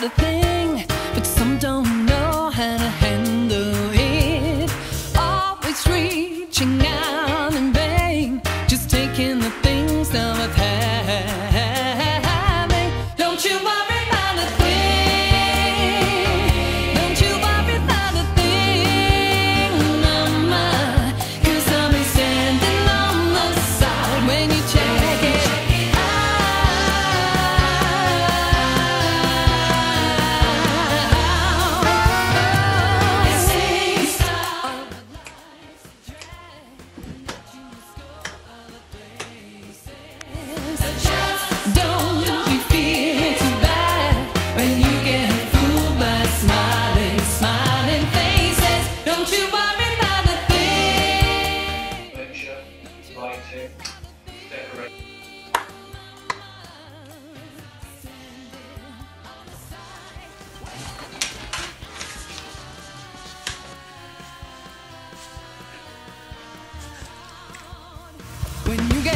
the thing. Don't you worry about a thing. When you get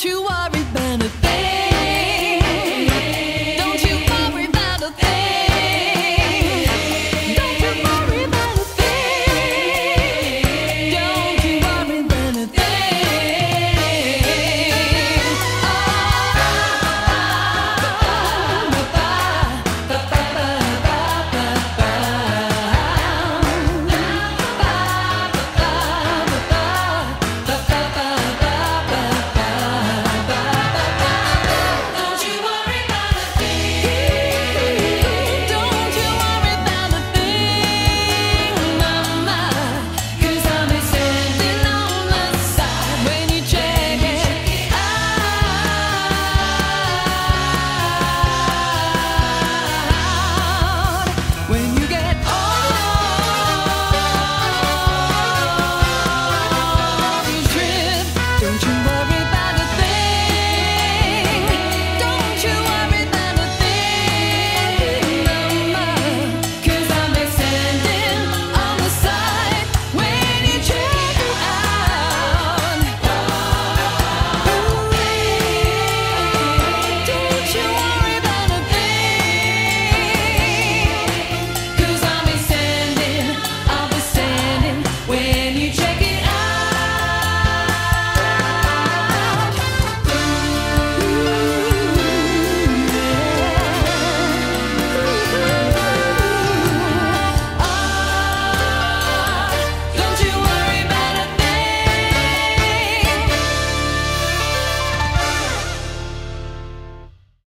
Two one.